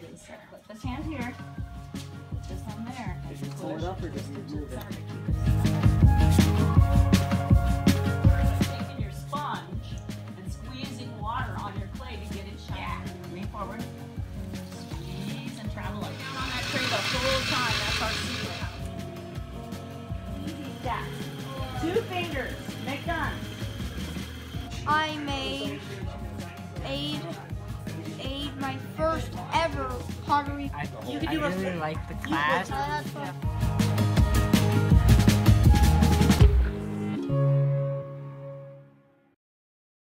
put this hand here, put this there. Pull it up or just move it? Taking your sponge and squeezing water on your clay to get it shiny. Yeah. Lean forward. Squeeze and travel up down on that tray the whole time. That's our secret. Easy steps. Two fingers. Make done. I made eight pottery. I, You can I do a- really like the class.